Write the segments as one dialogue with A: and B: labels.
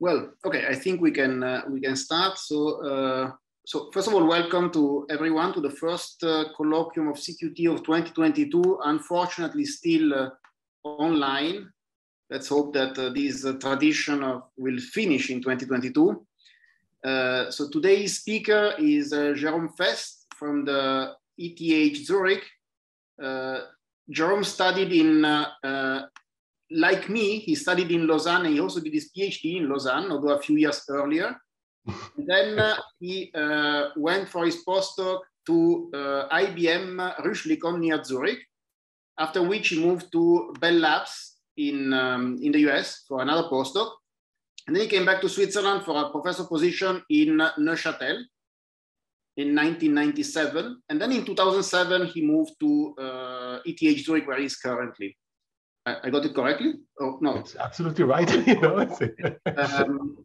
A: well, okay, I think we can uh, we can start. So, uh, so first of all, welcome to everyone to the first uh, colloquium of CQT of 2022. Unfortunately, still uh, online. Let's hope that uh, this uh, tradition of, will finish in 2022. so today's speaker is Jerome Faist from the ETH Zurich. Jerome studied in like me, he studied in Lausanne and he also did his PhD in Lausanne, although a few years earlier. then uh, he uh, went for his postdoc to uh, IBM Rüschlikon near Zurich, after which he moved to Bell Labs in, um, in the US for another postdoc. And then he came back to Switzerland for a professor position in Neuchâtel in 1997. And then in 2007, he moved to uh, ETH Zurich, where he is currently. I, I got it correctly? Oh, no.
B: It's absolutely right. you know, um,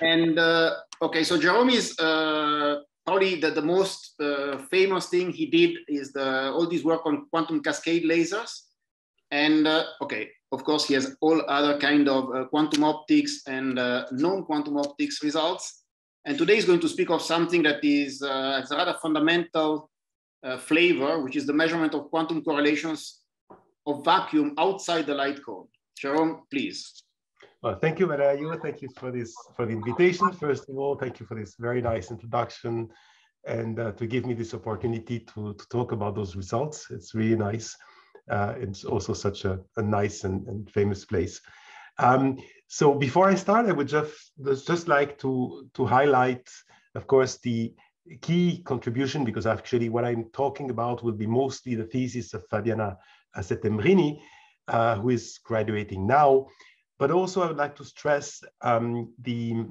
A: and uh, okay, so Jerome is uh, probably the, the most uh, famous thing he did is the all this work on quantum cascade lasers. And uh, okay, of course, he has all other kind of uh, quantum optics and uh, non-quantum optics results. And today he's going to speak of something that is uh, a rather fundamental flavor, which is the measurement of quantum correlations of vacuum outside the light cone. Jerome, please.
B: Well, thank you, Valerio. Thank you for this for the invitation. First of all, thank you for this very nice introduction and uh, to give me this opportunity to, to talk about those results. It's really nice. Uh, it's also such a, a nice and, and, famous place. Um, so before I start, I would just, just like to, to highlight, of course, the key contribution, because actually what I'm talking about will be mostly the thesis of Fabiana Settembrini, uh, who is graduating now. But also I would like to stress um, the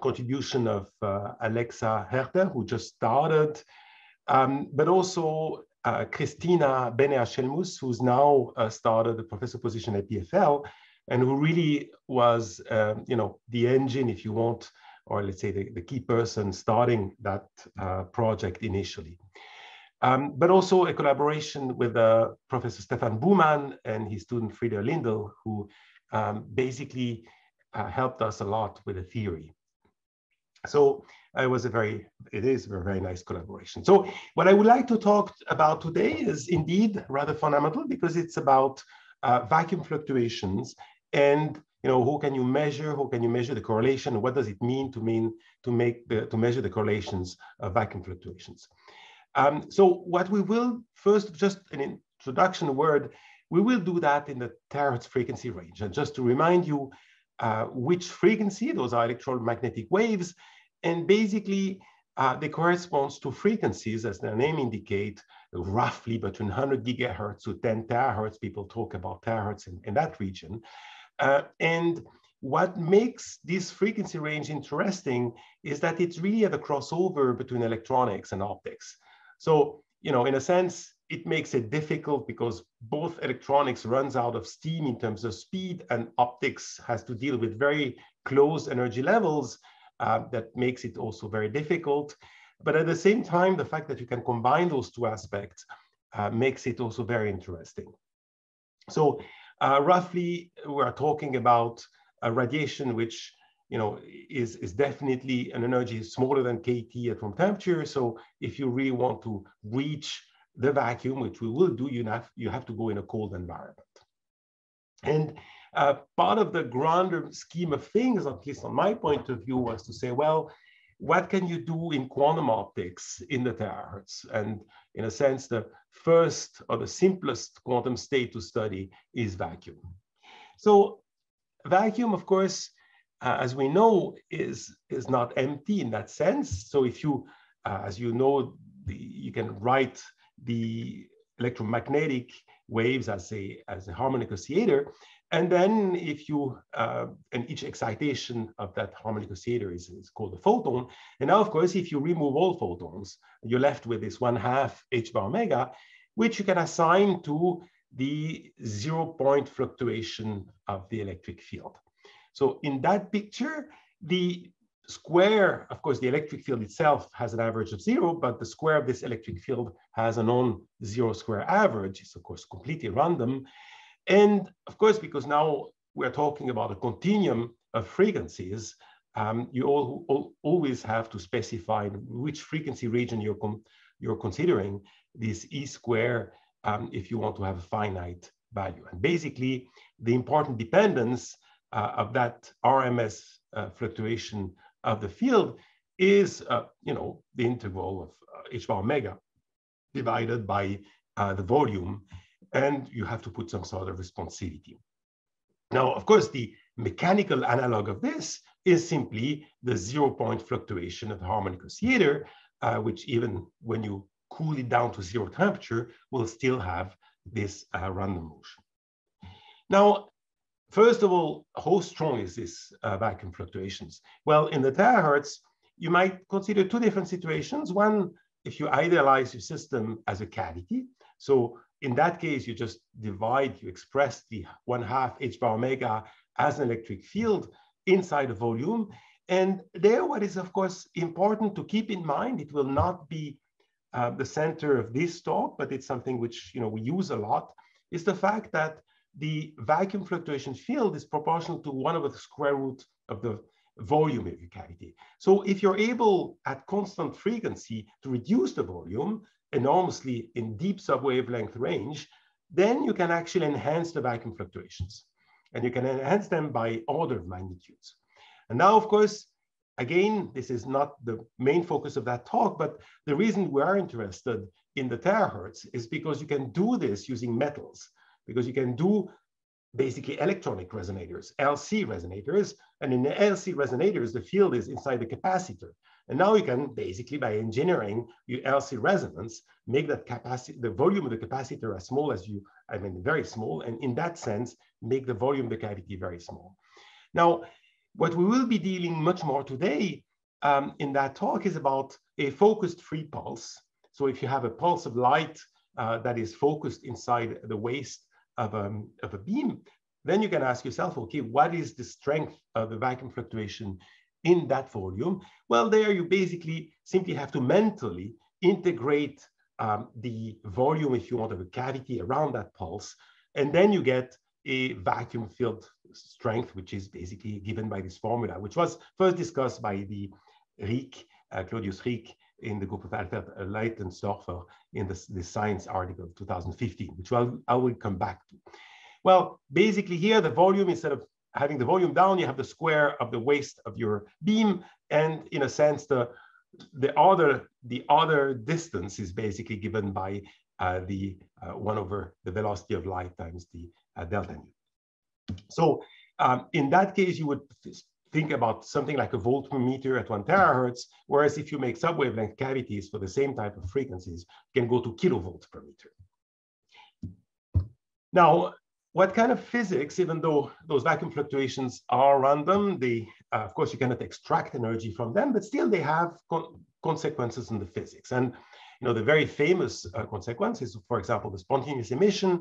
B: contribution of uh, Alexa Herter, who just started, um, but also uh, Christina Benea-Chelmus, who's now uh, started a professor position at EPFL, and who really was, um, you know, the engine, if you want, or let's say the, the key person starting that uh, project initially. Um, but also a collaboration with uh, Professor Stefan Buhmann and his student Frieder Lindel, who um, basically uh, helped us a lot with the theory. So it was a very, it is a very nice collaboration. So what I would like to talk about today is indeed rather fundamental because it's about uh, vacuum fluctuations and you know who can you measure who can you measure the correlation what does it mean to mean to make the to measure the correlations of vacuum fluctuations um, so what we will first, just an introduction word, we will do that in the terahertz frequency range. And just to remind you uh, which frequency, those are electromagnetic waves, and basically uh, they correspond to frequencies, as their name indicate, roughly between 100 gigahertz to 10 terahertz. People talk about terahertz in, in that region. Uh, and what makes this frequency range interesting is that it's really at a crossover between electronics and optics. So, you know, in a sense, it makes it difficult because both electronics runs out of steam in terms of speed and optics has to deal with very close energy levels uh, that makes it also very difficult. But at the same time, the fact that you can combine those two aspects uh, makes it also very interesting. So uh, roughly, we're talking about a radiation which you know, is, is definitely an energy smaller than kT at room temperature. So if you really want to reach the vacuum, which we will do, you have, you have to go in a cold environment. And uh, part of the grander scheme of things, at least on my point of view, was to say, well, what can you do in quantum optics in the terahertz? And in a sense, the first or the simplest quantum state to study is vacuum. So vacuum, of course, uh, as we know, is, is not empty in that sense. So if you, uh, as you know, the, you can write the electromagnetic waves as a, as a harmonic oscillator. And then if you, uh, and each excitation of that harmonic oscillator is, is called a photon. And now, of course, if you remove all photons, you're left with this one half h bar omega, which you can assign to the zero point fluctuation of the electric field. So in that picture, the square, of course, the electric field itself has an average of zero, but the square of this electric field has a non-zero square average. It's of course completely random. And of course, because now we're talking about a continuum of frequencies, um, you all, all, always have to specify which frequency region you're, you're considering this E square um, if you want to have a finite value. And basically, the important dependence of that RMS uh, fluctuation of the field is, uh, you know, the integral of h bar omega divided by the volume, and you have to put some sort of responsivity. Now, of course, the mechanical analog of this is simply the zero point fluctuation of the harmonic oscillator, uh, which even when you cool it down to zero temperature will still have this uh, random motion. Now, first of all, how strong is this uh, vacuum fluctuations? Well, in the terahertz, you might consider two different situations. One, if you idealize your system as a cavity. So in that case, you just divide, you express the one half h bar omega as an electric field inside a volume. And there, what is of course important to keep in mind, it will not be uh, the center of this talk, but it's something which you know we use a lot, is the fact that the vacuum fluctuation field is proportional to one over the square root of the volume of your cavity. So if you're able at constant frequency to reduce the volume enormously in deep subwavelength range, then you can actually enhance the vacuum fluctuations. And you can enhance them by order of magnitudes. And now, of course, again, this is not the main focus of that talk, but the reason we are interested in the terahertz is because you can do this using metals, because you can do basically electronic resonators, LC resonators. And in the LC resonators, the field is inside the capacitor. And now you can basically, by engineering your LC resonance, make that capacity, the volume of the capacitor as small as you, I mean, very small. And in that sense, make the volume of the cavity very small. Now, what we will be dealing much more today um, in that talk is about a focused free pulse. So if you have a pulse of light uh, that is focused inside the waist of a, um, of a beam, then you can ask yourself, okay, what is the strength of the vacuum fluctuation in that volume? Well, there you basically simply have to mentally integrate um, the volume, if you want, of a cavity around that pulse, and then you get a vacuum field strength, which is basically given by this formula, which was first discussed by the Riek, uh, Claudius Riek, in the group of Alfred Leitenstorfer in the, the Science article of 2015, which I'll, I will come back to. Well, basically here, the volume, instead of having the volume down, you have the square of the waist of your beam. And in a sense, the, the, other, the other distance is basically given by uh, the uh, one over the velocity of light times the uh, delta nu. So um, in that case, you would think about something like a volt per meter at one terahertz, whereas if you make subwavelength cavities for the same type of frequencies, you can go to kilovolt per meter. Now, what kind of physics, even though those vacuum fluctuations are random, they, uh, of course, you cannot extract energy from them, but still they have con consequences in the physics. And you know, the very famous uh, consequence is, for example, the spontaneous emission,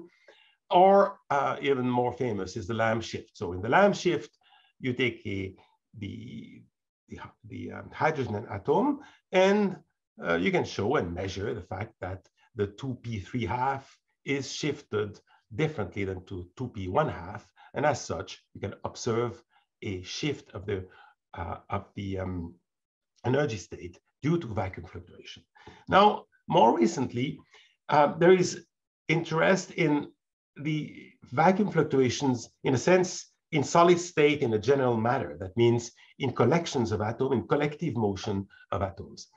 B: or uh, even more famous is the Lamb shift. So in the Lamb shift, you take a, the, the, the um, hydrogen atom and uh, you can show and measure the fact that the 2p3 half is shifted differently than to 2p 1 half. And as such, you can observe a shift of the, uh, of the um, energy state due to vacuum fluctuation. Now, more recently, uh, there is interest in the vacuum fluctuations, in a sense, in solid state in a general matter. That means in collections of atoms, in collective motion of atoms.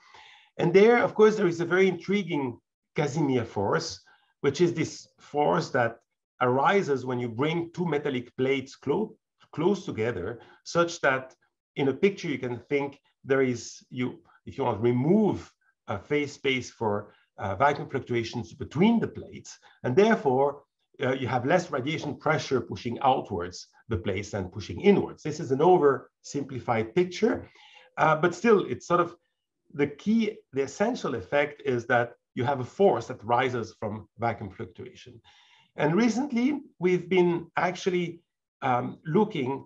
B: And there, of course, there is a very intriguing Casimir force, which is this force that arises when you bring two metallic plates close, close together, such that in a picture you can think there is, you, if you want to remove a phase space for uh, vacuum fluctuations between the plates, and therefore uh, you have less radiation pressure pushing outwards the place and pushing inwards. This is an oversimplified picture, uh, but still it's sort of the key, the essential effect is that you have a force that rises from vacuum fluctuation. And recently we've been actually um, looking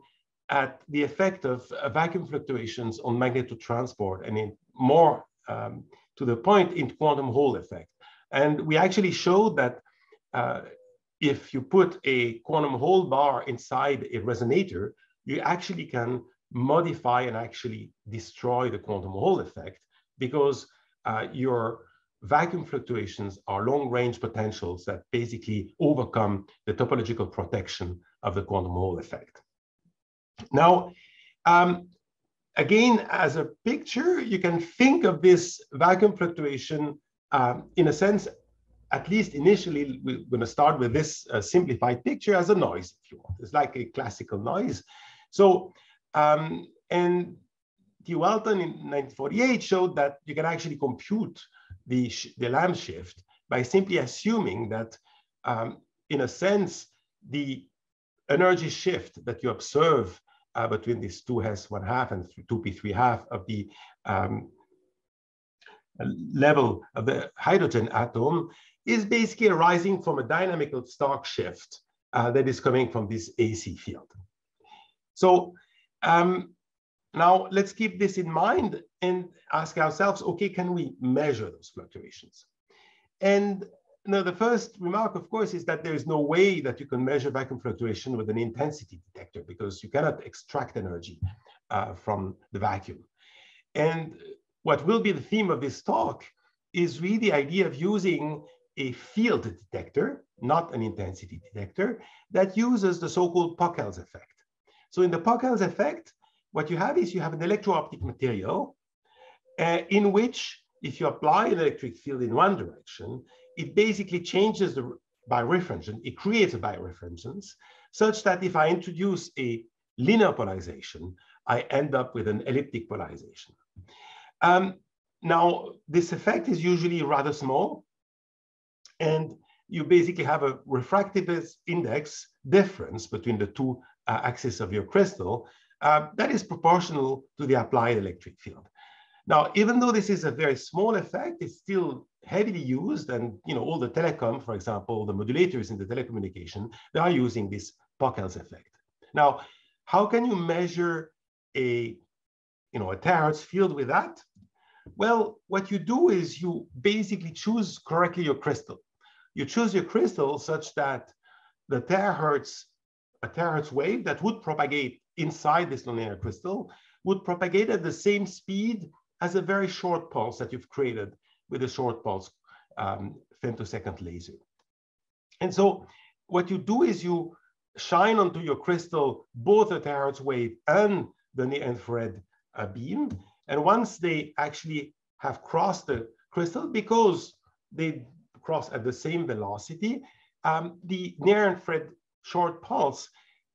B: at the effect of uh, vacuum fluctuations on magnetotransport and in more um, to the point in quantum Hall effect. And we actually showed that uh, if you put a quantum Hall bar inside a resonator, you actually can modify and actually destroy the quantum Hall effect because uh, your vacuum fluctuations are long-range potentials that basically overcome the topological protection of the quantum Hall effect. Now, um, again, as a picture, you can think of this vacuum fluctuation um, in a sense, at least initially, we're going to start with this uh, simplified picture as a noise, if you want. It's like a classical noise. So, um, and T. Welton in 1948 showed that you can actually compute the, the Lamb shift by simply assuming that, um, in a sense, the energy shift that you observe uh, between two 2s 1 half and 2p 3 half of the um, level of the hydrogen atom is basically arising from a dynamical Stark shift uh, that is coming from this AC field. So um, now let's keep this in mind and ask ourselves, okay, can we measure those fluctuations? And now the first remark, of course, is that there is no way that you can measure vacuum fluctuation with an intensity detector because you cannot extract energy uh, from the vacuum. And what will be the theme of this talk is really the idea of using a field detector, not an intensity detector, that uses the so-called Pockels effect. So in the Pockels effect, what you have is you have an electro-optic material uh, in which if you apply an electric field in one direction, it basically changes the birefringence, it creates a birefringence, such that if I introduce a linear polarization, I end up with an elliptic polarization. Um, now, this effect is usually rather small, and you basically have a refractive index difference between the two uh, axes of your crystal uh, that is proportional to the applied electric field. Now, even though this is a very small effect, it's still heavily used, and you know all the telecom, for example, the modulators in the telecommunication, they are using this Pockels effect. Now, how can you measure a you know a terahertz field with that? Well, what you do is you basically choose correctly your crystal. You choose your crystal such that the terahertz, a terahertz wave that would propagate inside this nonlinear crystal would propagate at the same speed as a very short pulse that you've created with a short pulse um, femtosecond laser. And so what you do is you shine onto your crystal both a terahertz wave and the near infrared uh, beam, and once they actually have crossed the crystal, because they cross at the same velocity, um, the near-infrared short pulse,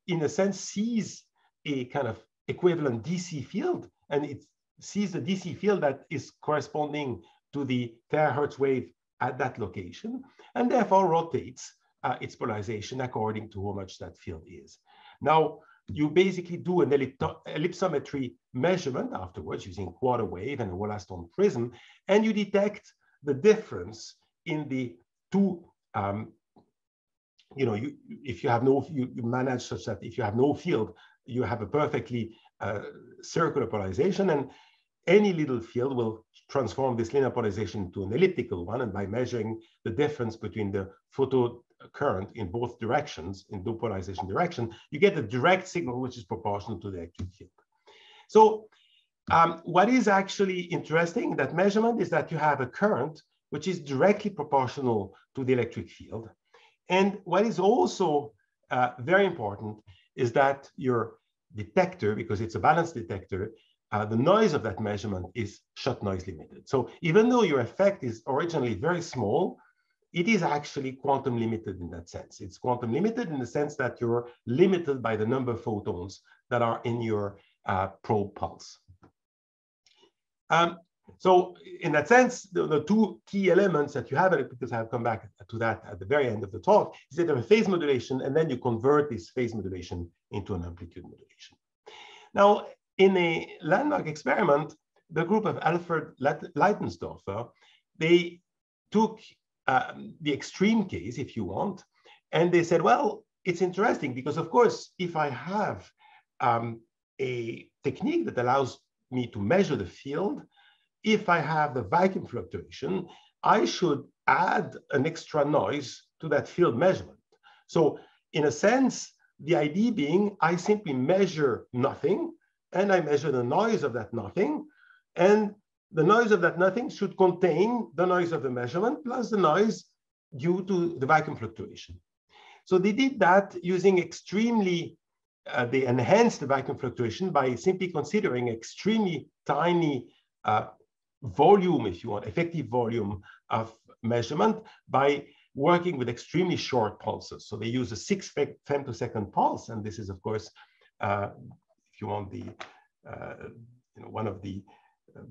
B: in a sense, sees a kind of equivalent DC field, and it sees the DC field that is corresponding to the terahertz wave at that location, and therefore rotates uh, its polarization according to how much that field is. Now, you basically do an ellipsometry measurement afterwards using quarter wave and a Wollaston prism, and you detect the difference in the two, um, you know, you, if you have no, you, you, manage such that if you have no field, you have a perfectly uh, circular polarization, and any little field will transform this linear polarization to an elliptical one, and by measuring the difference between the photo current in both directions, in dual polarization direction, you get a direct signal which is proportional to the electric field. So um, what is actually interesting in that measurement is that you have a current which is directly proportional to the electric field. And what is also uh, very important is that your detector, because it's a balanced detector, uh, the noise of that measurement is shot noise limited. So even though your effect is originally very small, it is actually quantum limited in that sense. It's quantum limited in the sense that you're limited by the number of photons that are in your uh, probe pulse. Um, so in that sense, the, the, two key elements that you have, because I'll come back to that at the very end of the talk, is that you have a phase modulation, and then you convert this phase modulation into an amplitude modulation. Now, in a landmark experiment, the group of Alfred Leitenstorfer, they took um, the extreme case, if you want. And they said, well, it's interesting because, of course, if I have um, a technique that allows me to measure the field, if I have the vacuum fluctuation, I should add an extra noise to that field measurement. So in a sense, the idea being I simply measure nothing and I measure the noise of that nothing. And the noise of that nothing should contain the noise of the measurement plus the noise due to the vacuum fluctuation. So they did that using extremely, uh, they enhanced the vacuum fluctuation by simply considering extremely tiny uh, volume, if you want, effective volume of measurement by working with extremely short pulses. So they use a six femtosecond pulse, and this is, of course, uh, if you want the, uh, you know, one of the, uh,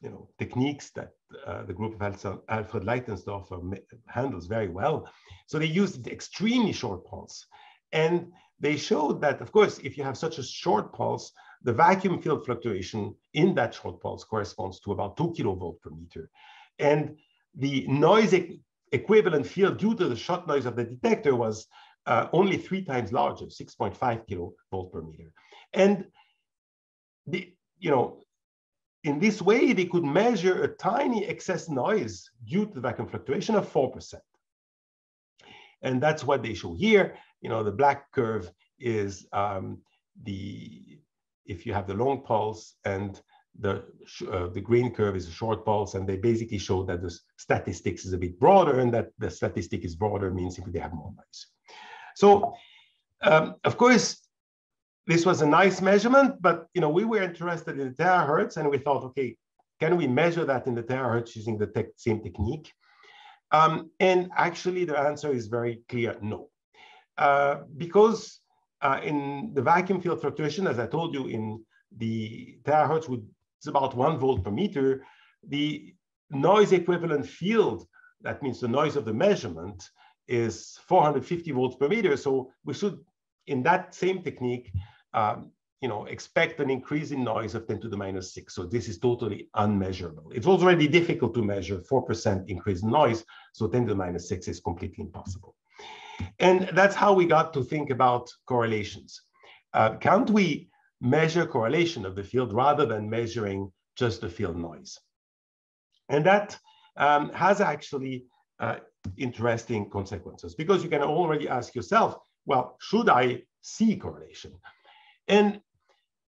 B: you know, techniques that uh, the group of Alfred Leitenstorfer handles very well. So they used extremely short pulse, and they showed that, of course, if you have such a short pulse, the vacuum field fluctuation in that short pulse corresponds to about two kilovolt per meter. And the noise equivalent field due to the shot noise of the detector was uh, only three times larger, 6.5 kilovolt per meter. And the, you know, in this way, they could measure a tiny excess noise due to the vacuum fluctuation of 4%. And that's what they show here. You know, the black curve is um, the, if you have the long pulse and the, uh, the green curve is a short pulse, and they basically show that the statistics is a bit broader, and that the statistic is broader means simply they have more noise. So, um, of course, this was a nice measurement, but you know we were interested in the terahertz, and we thought, okay, can we measure that in the terahertz using the te same technique? Um, and actually, the answer is very clear: no, uh, because uh, in the vacuum field fluctuation, as I told you, in the terahertz would it's about one volt per meter. The noise equivalent field, that means the noise of the measurement, is 450 volts per meter. So we should, in that same technique, um, you know, expect an increase in noise of 10 to the minus 6. So this is totally unmeasurable. It's already difficult to measure 4% increase in noise. So 10 to the minus 6 is completely impossible. And that's how we got to think about correlations. Uh, can't we measure correlation of the field rather than measuring just the field noise. And that um, has actually uh, interesting consequences because you can already ask yourself, well, should I see correlation? And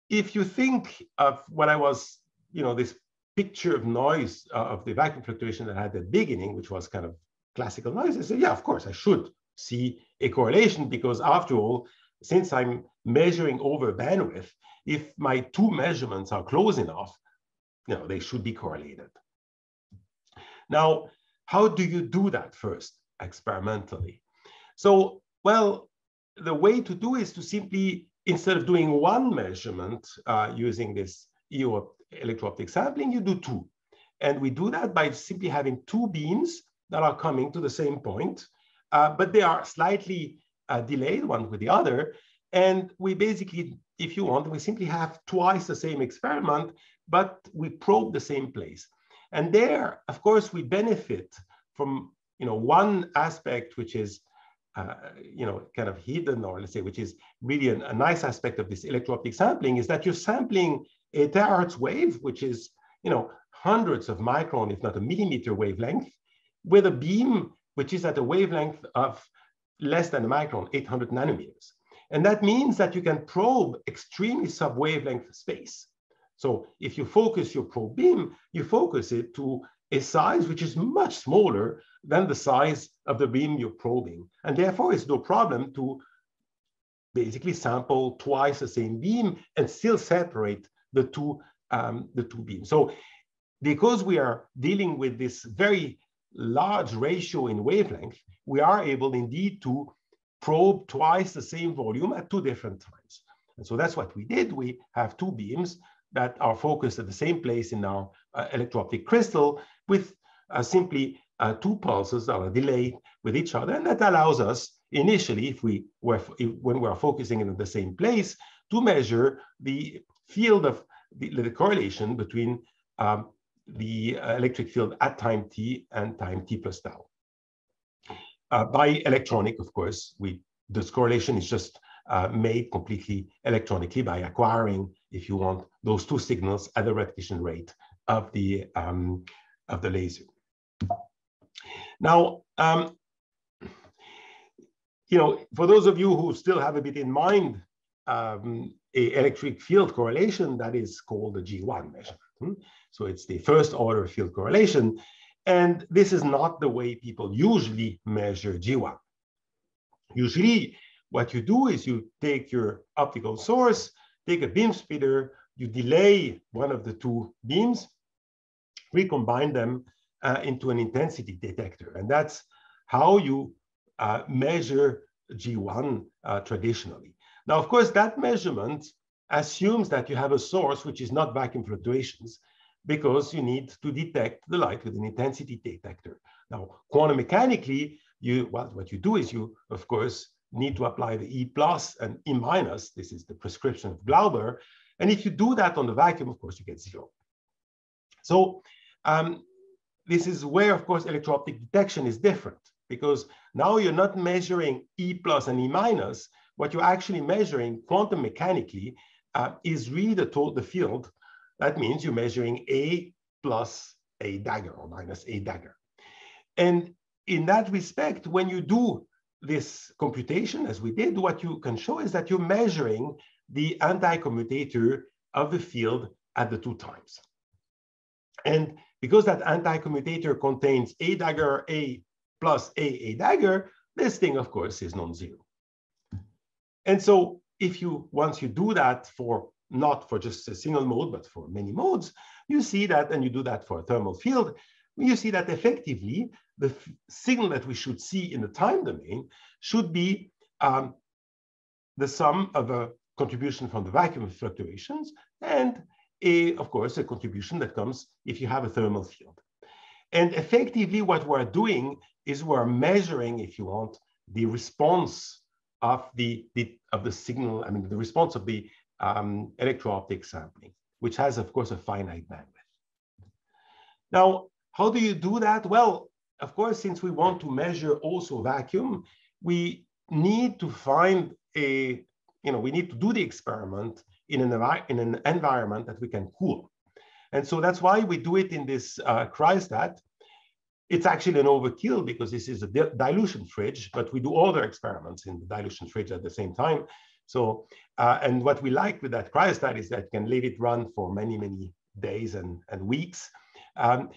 B: if you think of what I was, you know, this picture of noise uh, of the vacuum fluctuation that I had at the beginning, which was kind of classical noise, I said, yeah, of course, I should see a correlation because after all, since I'm measuring over bandwidth, if my two measurements are close enough, you know, they should be correlated. Now, how do you do that first experimentally? So, well, the way to do is to simply, instead of doing one measurement uh, using this EO electro-optic sampling, you do two. And we do that by simply having two beams that are coming to the same point, uh, but they are slightly uh, delayed one with the other. And we basically, if you want, we simply have twice the same experiment, but we probe the same place. And there, of course, we benefit from you know one aspect which is uh, you know kind of hidden, or let's say which is really a, a nice aspect of this electro-optic sampling is that you're sampling a terahertz wave, which is you know hundreds of micron, if not a millimeter wavelength, with a beam which is at a wavelength of less than a micron, 800 nanometers. And that means that you can probe extremely sub-wavelength space. So if you focus your probe beam, you focus it to a size which is much smaller than the size of the beam you're probing. And therefore, it's no problem to basically sample twice the same beam and still separate the two, um, the two beams. So because we are dealing with this very large ratio in wavelength, we are able indeed to probe twice the same volume at two different times. And so that's what we did. We have two beams that are focused at the same place in our uh, electro-optic crystal with uh, simply uh, two pulses that are delayed with each other. And that allows us initially, if we were, if, when we are focusing in the same place, to measure the field of the, the correlation between um, the uh, electric field at time t and time t plus tau. Uh, by electronic, of course, we this correlation is just uh, made completely electronically by acquiring, if you want, those two signals at the repetition rate of the um, of the laser. Now, um, you know, for those of you who still have a bit in mind um, a electric field correlation, that is called the G1 measurement. So it's the first order field correlation. And this is not the way people usually measure G1. Usually, what you do is you take your optical source, take a beam splitter, you delay one of the two beams, recombine them uh, into an intensity detector. And that's how you uh, measure G1 uh, traditionally. Now, of course, that measurement assumes that you have a source which is not vacuum fluctuations because you need to detect the light with an intensity detector. Now, quantum mechanically, you well, what you do is you, of course, need to apply the E plus and E minus. This is the prescription of Glauber. And if you do that on the vacuum, of course, you get zero. So um, this is where, of course, electro-optic detection is different because now you're not measuring E plus and E minus. What you're actually measuring quantum mechanically uh, is really the, the field. That means you're measuring A plus A dagger or minus A dagger. And in that respect, when you do this computation, as we did, what you can show is that you're measuring the anti-commutator of the field at the two times. And because that anti-commutator contains A dagger A plus A A dagger, this thing, of course, is non-zero. And so if you, once you do that for not for just a single mode, but for many modes, you see that, and you do that for a thermal field, you see that effectively the signal that we should see in the time domain should be um, the sum of a contribution from the vacuum fluctuations and a, of course, a contribution that comes if you have a thermal field. And effectively what we're doing is we're measuring, if you want, the response of the, the of the signal, I mean, the response of the um, electro-optic sampling, which has, of course, a finite bandwidth. Now, how do you do that? Well, of course, since we want to measure also vacuum, we need to find a, you know, we need to do the experiment in an, in an environment that we can cool. And so that's why we do it in this uh, cryostat. It's actually an overkill because this is a di dilution fridge, but we do other experiments in the dilution fridge at the same time. So, uh, and what we like with that cryostat is that you can leave it run for many, many days and, and weeks. Um,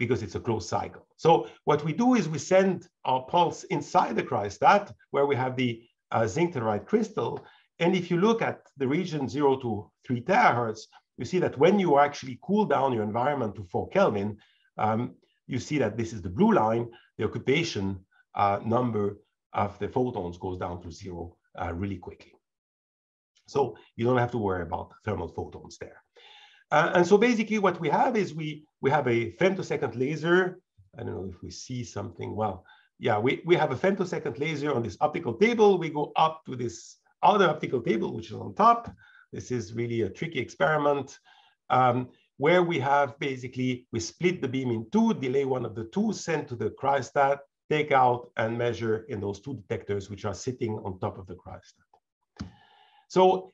B: because it's a closed cycle. So what we do is we send our pulse inside the cryostat where we have the uh, zinc telluride crystal. And if you look at the region zero to three terahertz, you see that when you actually cool down your environment to four Kelvin, um, you see that this is the blue line, the occupation uh, number of the photons goes down to zero uh, really quickly. So you don't have to worry about thermal photons there. Uh, and so basically what we have is we, we have a femtosecond laser. I don't know if we see something. Well, yeah, we, we have a femtosecond laser on this optical table. We go up to this other optical table, which is on top. This is really a tricky experiment um, where we have basically, we split the beam in two, delay one of the two, send to the cryostat, take out and measure in those two detectors, which are sitting on top of the cryostat. So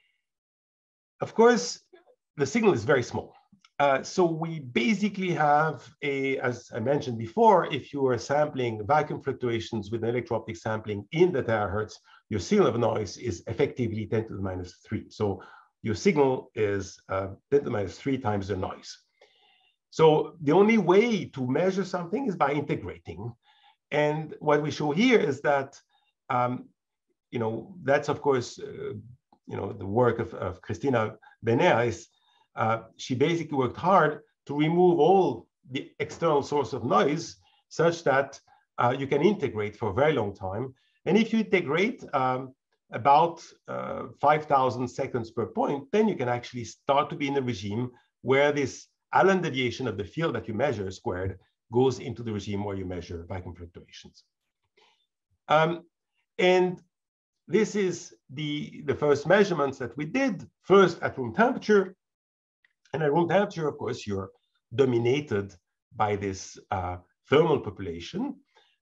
B: of course, the signal is very small. Uh, so we basically have a, as I mentioned before, if you are sampling vacuum fluctuations with electro-optic sampling in the terahertz, your signal of noise is effectively 10 to the minus three. So your signal is uh, 10 to the minus three times the noise. So the only way to measure something is by integrating. And what we show here is that, um, you know, that's of course, uh, you know, the work of, of Christina Beneis, uh, she basically worked hard to remove all the external source of noise such that uh, you can integrate for a very long time. And if you integrate um, about uh, 5,000 seconds per point, then you can actually start to be in a regime where this Allan deviation of the field that you measure squared goes into the regime where you measure vacuum fluctuations. Um, and this is the, the first measurements that we did, first at room temperature, and at room temperature, of course, you're dominated by this uh, thermal population.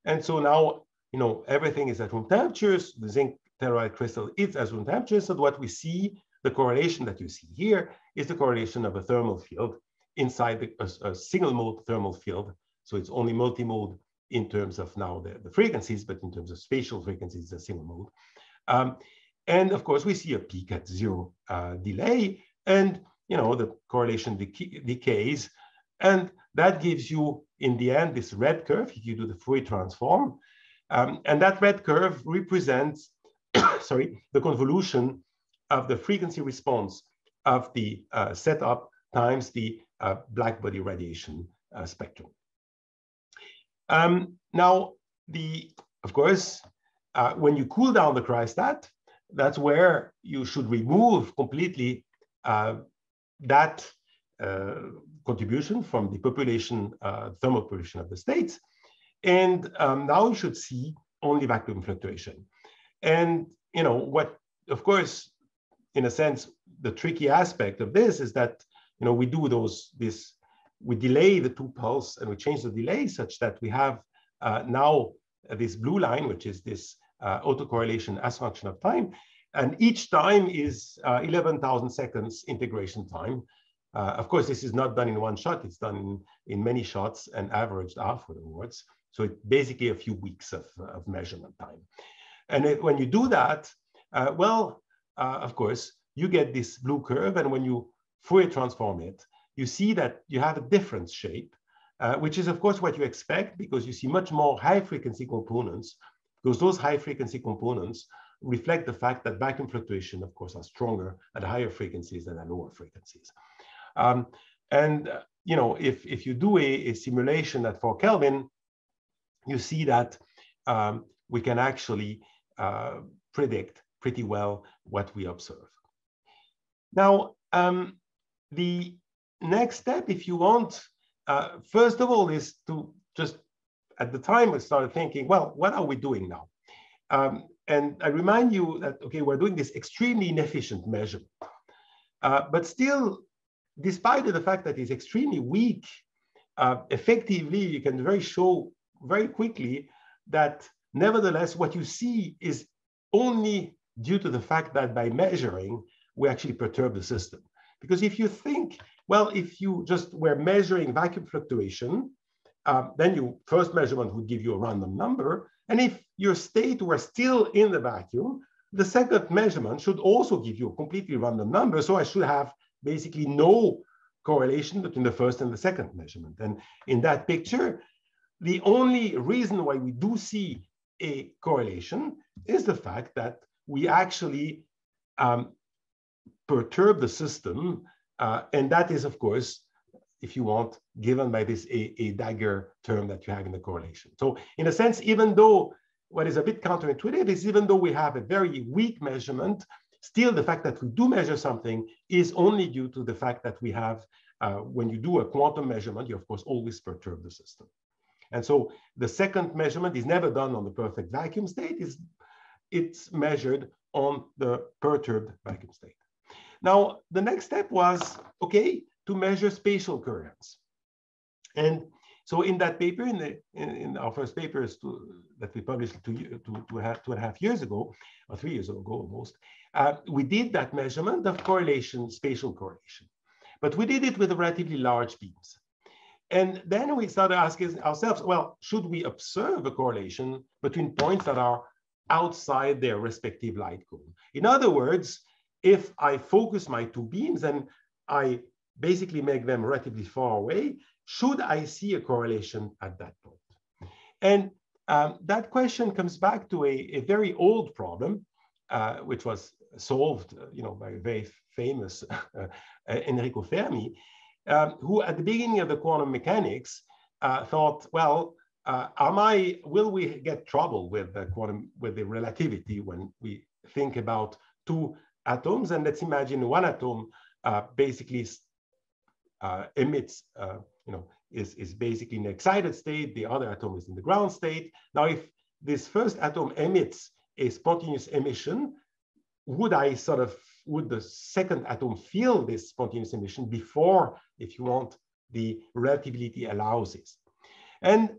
B: And so now, you know, everything is at room temperatures. The zinc telluride crystal is at room temperature. So what we see, the correlation that you see here is the correlation of a thermal field inside the, a, a single mode thermal field. So it's only multi-mode in terms of now the, the frequencies, but in terms of spatial frequencies, a single mode. Um, and of course, we see a peak at zero uh, delay, and you know the correlation decays, and that gives you, in the end, this red curve if you do the Fourier transform, um, and that red curve represents, sorry, the convolution of the frequency response of the uh, setup times the uh, black body radiation uh, spectrum. Um, now, the of course, uh, when you cool down the cryostat, that's where you should remove completely uh, that uh, contribution from the population, uh, thermal population of the states. And um, now you should see only vacuum fluctuation. And, you know, what, of course, in a sense, the tricky aspect of this is that, you know, we do those, this, we delay the two pulse and we change the delay such that we have uh, now this blue line, which is this uh, autocorrelation as function of time. And each time is uh, 11,000 seconds integration time. Uh, of course, this is not done in one shot. It's done in, in many shots and averaged afterwards. So it's basically a few weeks of, of measurement time. And it, when you do that, uh, well, uh, of course, you get this blue curve. And when you Fourier transform it, you see that you have a different shape, uh, which is, of course, what you expect because you see much more high frequency components because those high frequency components reflect the fact that vacuum fluctuation, of course, are stronger at higher frequencies than at lower frequencies. Um, and, uh, you know, if, if you do a, a, simulation at 4 Kelvin, you see that um, we can actually uh, predict pretty well what we observe. Now, um, the next step, if you want, uh, first of all, is to just at the time I started thinking, well, what are we doing now? Um, and I remind you that, okay, we're doing this extremely inefficient measure. Uh, but still, despite the fact that it's extremely weak, uh, effectively, you can very show very quickly that nevertheless, what you see is only due to the fact that by measuring, we actually perturb the system. Because if you think, well, if you just were measuring vacuum fluctuation, um, then your first measurement would give you a random number. And if your state were still in the vacuum, the second measurement should also give you a completely random number. So I should have basically no correlation between the first and the second measurement. And in that picture, the only reason why we do see a correlation is the fact that we actually um, perturb the system. Uh, and that is, of course, if you want, given by this a, a dagger term that you have in the correlation. So in a sense, even though what is a bit counterintuitive is even though we have a very weak measurement, still the fact that we do measure something is only due to the fact that we have, uh, when you do a quantum measurement, you of course always perturb the system. And so the second measurement is never done on the perfect vacuum state, it's, it's measured on the perturbed vacuum state. Now, the next step was, okay, to measure spatial currents. And so in that paper, in, the, in, in our first papers to, that we published two, two, two, two and a half years ago, or three years ago almost, uh, we did that measurement of correlation, spatial correlation. But we did it with relatively large beams. And then we started asking ourselves, well, should we observe a correlation between points that are outside their respective light cone? In other words, if I focus my two beams and I basically make them relatively far away, should I see a correlation at that point? And um, that question comes back to a, a very old problem, uh, which was solved uh, you know, by a very famous uh, Enrico Fermi, um, who at the beginning of the quantum mechanics uh, thought, well, uh, am I, will we get trouble with the quantum, with the relativity when we think about two atoms? And let's imagine one atom uh, basically emits, uh, you know, is, is basically in an excited state, the other atom is in the ground state. Now, if this first atom emits a spontaneous emission, would I sort of, would the second atom feel this spontaneous emission before, if you want, the relativity allows this? And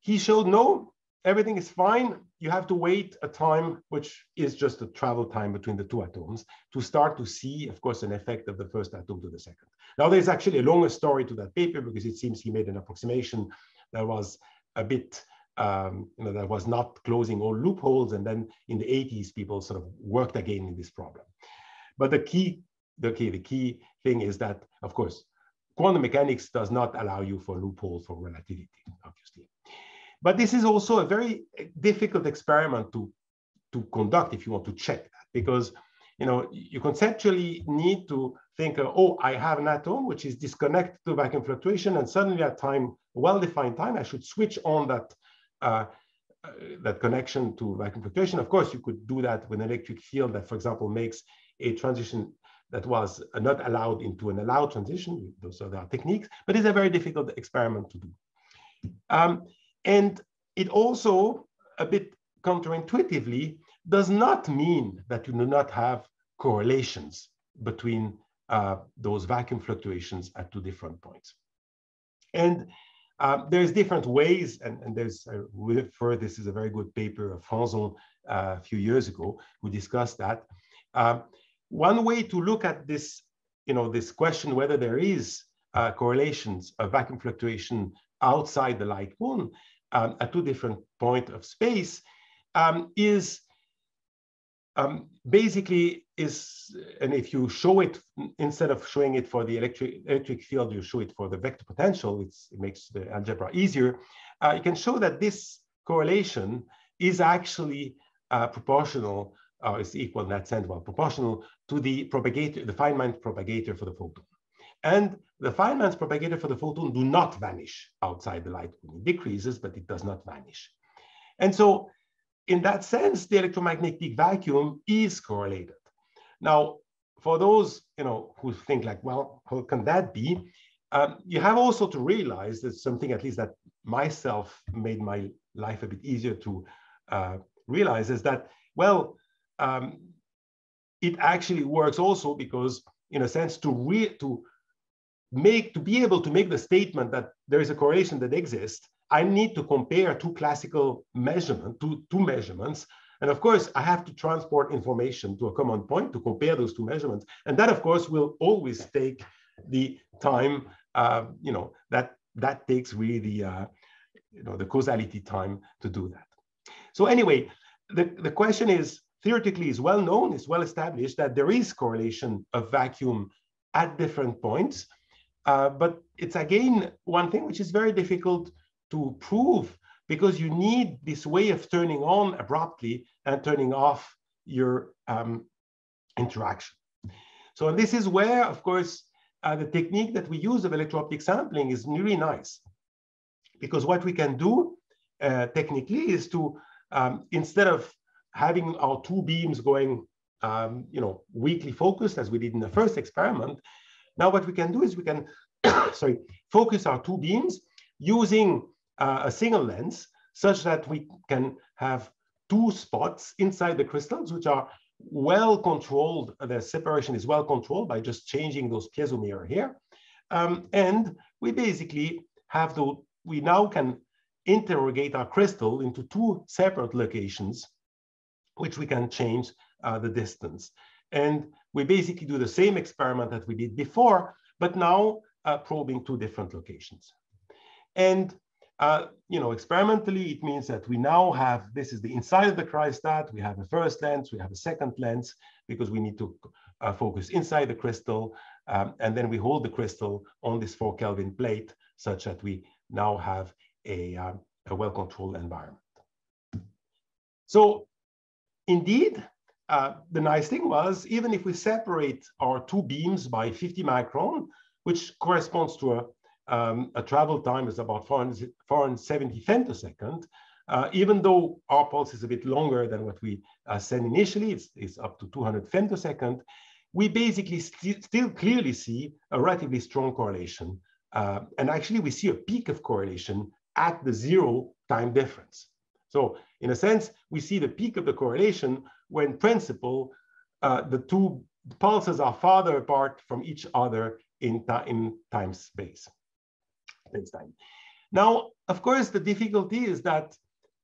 B: he showed no, everything is fine. You have to wait a time, which is just a travel time between the two atoms, to start to see, of course, an effect of the first atom to the second. Now, there's actually a longer story to that paper because it seems he made an approximation that was a bit um, you know, that was not closing all loopholes. And then in the 80s, people sort of worked again in this problem. But the key, the key, the key thing is that, of course, quantum mechanics does not allow you for loopholes for relativity, obviously. But this is also a very difficult experiment to, to conduct if you want to check that, because you know, you conceptually need to think, uh, oh, I have an atom which is disconnected to vacuum fluctuation, and suddenly at time, well-defined time, I should switch on that uh, uh, that connection to vacuum fluctuation. Of course, you could do that with an electric field that, for example, makes a transition that was not allowed into an allowed transition. Those are techniques, but it's a very difficult experiment to do. Um, and it also, a bit counterintuitively, does not mean that you do not have correlations between uh, those vacuum fluctuations at two different points. And uh, there's different ways, and, and there's refer, this is a very good paper of Franzon uh, a few years ago, who discussed that. Uh, one way to look at this, you know, this question whether there is uh, correlations of vacuum fluctuation outside the light cone um, at two different point of space um, is um, basically is, and if you show it, instead of showing it for the electric, electric field, you show it for the vector potential, it makes the algebra easier. Uh, you can show that this correlation is actually uh, proportional, uh, is equal in that sense, well, proportional to the propagator, the Feynman propagator for the photon. And the Feynman's propagator for the photon do not vanish outside the light It decreases, but it does not vanish. And so in that sense, the electromagnetic vacuum is correlated. Now, for those you know who think like, well, how can that be? Um, you have also to realize that something at least that myself made my life a bit easier to uh, realize is that well, um, it actually works also because in a sense to re to make to be able to make the statement that there is a correlation that exists I need to compare two classical measurements, two, two measurements. And of course, I have to transport information to a common point to compare those two measurements. And that, of course, will always take the time, uh, you know, that, that takes really the, uh, you know, the causality time to do that. So anyway, the, the question is, theoretically is well known, it's well established that there is correlation of vacuum at different points. Uh, but it's again one thing which is very difficult to prove because you need this way of turning on abruptly and turning off your um, interaction. So this is where, of course, uh, the technique that we use of electro-optic sampling is really nice. Because what we can do uh, technically is to, um, instead of having our two beams going, um, you know, weakly focused as we did in the first experiment, now what we can do is we can, sorry, focus our two beams using uh, a single lens such that we can have two spots inside the crystals, which are well controlled. The separation is well controlled by just changing those piezo mirror here. Um, and we basically have to, we now can interrogate our crystal into two separate locations, which we can change uh, the distance. And we basically do the same experiment that we did before, but now uh, probing two different locations. And uh, you know, experimentally, it means that we now have, this is the inside of the cryostat, we have a first lens, we have a second lens, because we need to uh, focus inside the crystal, um, and then we hold the crystal on this four Kelvin plate, such that we now have a, uh, a well-controlled environment. So indeed, uh, the nice thing was, even if we separate our two beams by 50 micron, which corresponds to a um, a travel time is about 470 femtosecond. Uh, even though our pulse is a bit longer than what we uh, send initially, it's, it's, up to 200 femtosecond, we basically st still clearly see a relatively strong correlation. Uh, and actually, we see a peak of correlation at the zero time difference. So in a sense, we see the peak of the correlation when principle, uh, the two pulses are farther apart from each other in, in time space time. Now, of course, the difficulty is that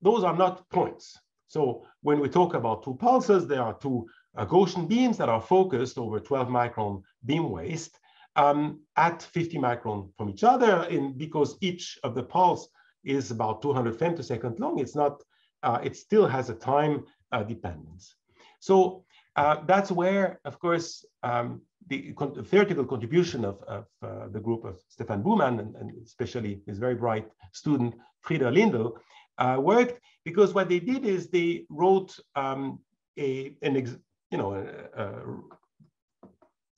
B: those are not points. So when we talk about two pulses, there are two uh, Gaussian beams that are focused over 12 micron beam waist um, at 50 micron from each other in, because each of the pulse is about 200 femtosecond long, it's not, uh, it still has a time uh, dependence. So uh, that's where, of course, um, the con theoretical contribution of, of uh, the group of Stefan Buhmann and, and, especially his very bright student Frieder Lindel, uh, worked because what they did is they wrote um, a, an you know, a, a,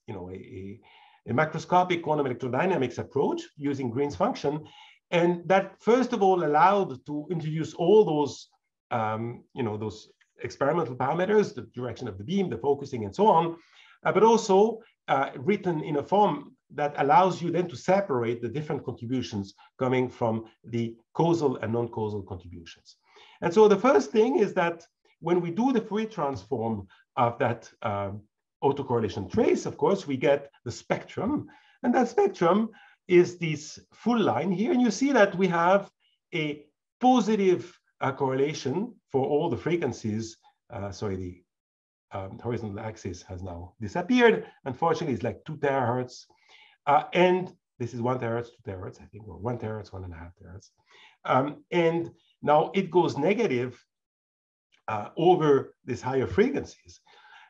B: you know, a, a macroscopic quantum electrodynamics approach using Green's function. And that first of all allowed to introduce all those, um, you know, those experimental parameters, the direction of the beam, the focusing and so on, uh, but also uh, written in a form that allows you then to separate the different contributions coming from the causal and non-causal contributions. And so the first thing is that when we do the Fourier transform of that um, autocorrelation trace, of course, we get the spectrum. And that spectrum is this full line here. And you see that we have a positive uh, correlation for all the frequencies. Uh, sorry, the um, horizontal axis has now disappeared. Unfortunately, it's like two terahertz. Uh, and this is one terahertz, two terahertz, I think, or one terahertz, one and a half terahertz. Um, and now it goes negative uh, over these higher frequencies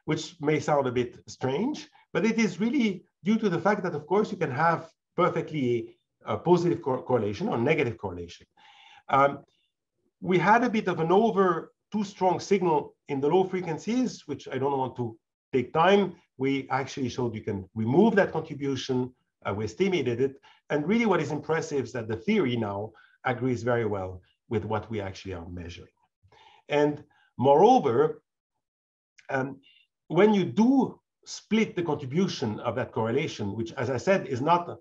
B: which may sound a bit strange, but it is really due to the fact that, of course, you can have perfectly a positive co correlation or negative correlation. Um, we had a bit of an over too strong signal in the low frequencies, which I don't want to take time. We actually showed you can remove that contribution. Uh, we estimated it. And really what is impressive is that the theory now agrees very well with what we actually are measuring. And moreover, um, when you do split the contribution of that correlation, which, as I said, is not,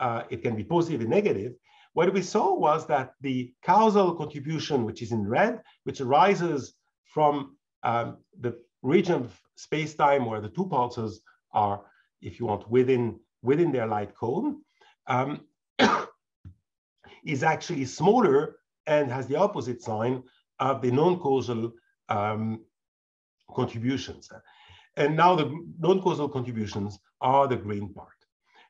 B: uh, it can be positive and negative, what we saw was that the causal contribution, which is in red, which arises from um, the region of space-time where the two pulses are, if you want, within, within their light cone, um, is actually smaller and has the opposite sign of the non-causal um, contributions. And now the non-causal contributions are the green part.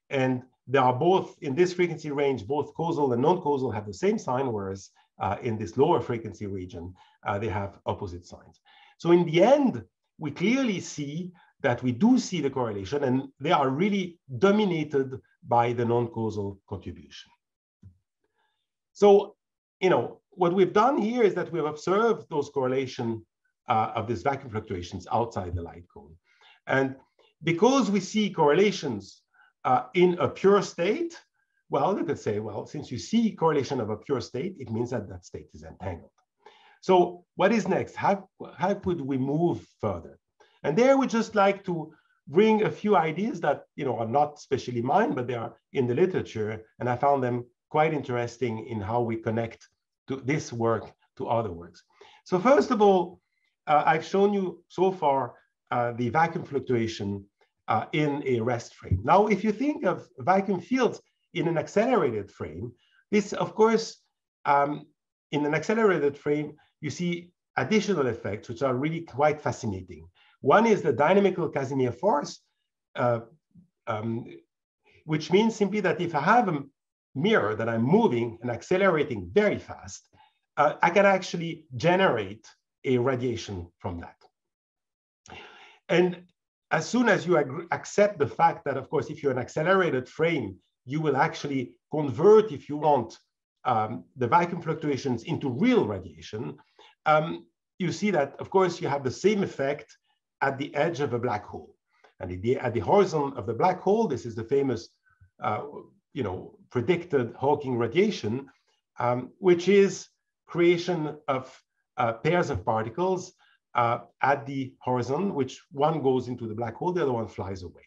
B: And they are both in this frequency range, both causal and non-causal have the same sign, whereas uh, in this lower frequency region, uh, they have opposite signs. So in the end, we clearly see that we do see the correlation and they are really dominated by the non-causal contribution. So, you know, what we've done here is that we've observed those correlation uh, of these vacuum fluctuations outside the light cone. And because we see correlations uh, in a pure state, well, you could say, well, since you see correlation of a pure state, it means that that state is entangled. So what is next? How, how could we move further? And there we just like to bring a few ideas that you know are not especially mine, but they are in the literature. And I found them quite interesting in how we connect to this work to other works. So first of all, uh, I've shown you so far uh, the vacuum fluctuation uh, in a rest frame. Now, if you think of vacuum fields in an accelerated frame, this, of course, um, in an accelerated frame, you see additional effects, which are really quite fascinating. One is the dynamical Casimir force, uh, um, which means simply that if I have a mirror that I'm moving and accelerating very fast, uh, I can actually generate a radiation from that. And as soon as you accept the fact that, of course, if you're an accelerated frame, you will actually convert, if you want, um, the vacuum fluctuations into real radiation, um, you see that, of course, you have the same effect at the edge of a black hole. And at the, at the horizon of the black hole, this is the famous, uh, you know, predicted Hawking radiation, um, which is creation of uh, pairs of particles uh, at the horizon, which one goes into the black hole, the other one flies away.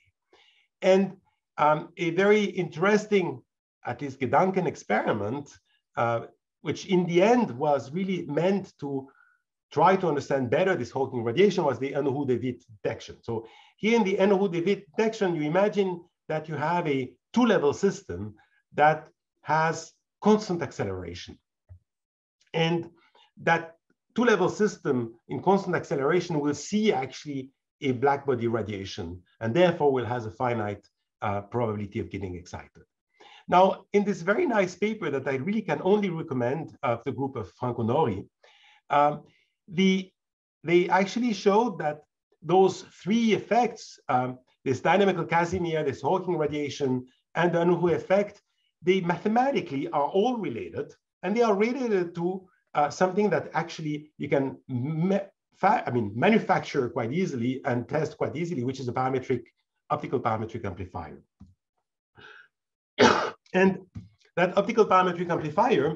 B: And um, a very interesting, at least Gedanken experiment, uh, which in the end was really meant to try to understand better this Hawking radiation was the Unruh de Witt detection. So here in the Unruh de Witt detection, you imagine that you have a two-level system that has constant acceleration. And that two-level system in constant acceleration will see actually a black body radiation and therefore will has a finite uh, probability of getting excited. Now, in this very nice paper that I really can only recommend of uh, the group of Franco Nori, um, the, they actually showed that those three effects, um, this dynamical Casimir, this Hawking radiation, and the Unruh effect, they mathematically are all related, and they are related to uh, something that actually you can I mean, manufacture quite easily and test quite easily, which is a parametric, optical parametric amplifier. and that optical parametric amplifier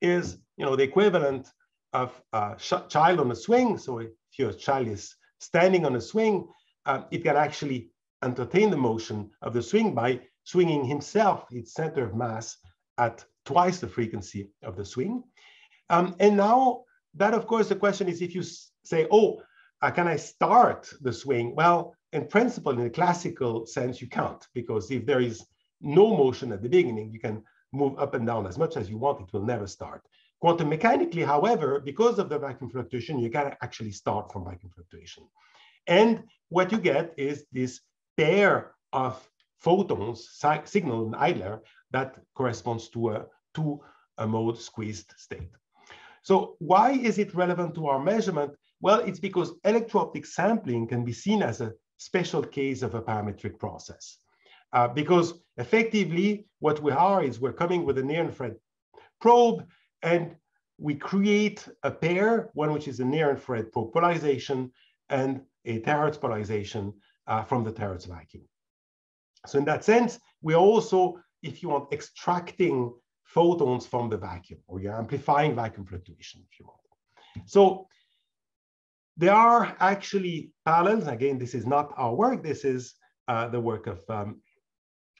B: is, you know, the equivalent of a child on a swing. So if your child is standing on a swing, uh, it can actually entertain the motion of the swing by swinging himself, its center of mass, at twice the frequency of the swing. Um, and now that, of course, the question is if you say, oh, uh, can I start the swing? Well, in principle, in the classical sense, you can't, because if there is no motion at the beginning, you can move up and down as much as you want, it will never start. Quantum mechanically, however, because of the vacuum fluctuation, you can actually start from vacuum fluctuation. And what you get is this pair of photons, signal and idler, that corresponds to a two a mode squeezed state. So why is it relevant to our measurement? Well, it's because electro-optic sampling can be seen as a special case of a parametric process. Uh, because effectively, what we are is we're coming with a near-infrared probe, and we create a pair, one which is a near-infrared probe polarization and a terahertz polarization uh, from the terahertz vacuum. So in that sense, we are also, if you want, extracting photons from the vacuum, or you're amplifying vacuum fluctuation, if you want. So there are actually parallels. Again, this is not our work. This is uh, the work of um,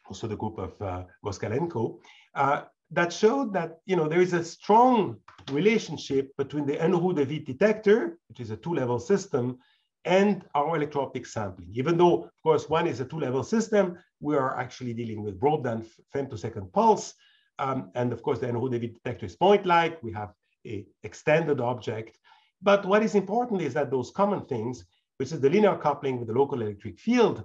B: also the group of uh, Moskalenko uh, that showed that you know there is a strong relationship between the Unruh-Dewitt detector, which is a two-level system, and our electro-optic sampling. Even though, of course, one is a two-level system, we are actually dealing with broadband femtosecond pulse, um, and of course, the Unruh-Dewitt detector is point-like. We have a extended object. But what is important is that those common things, which is the linear coupling with the local electric field,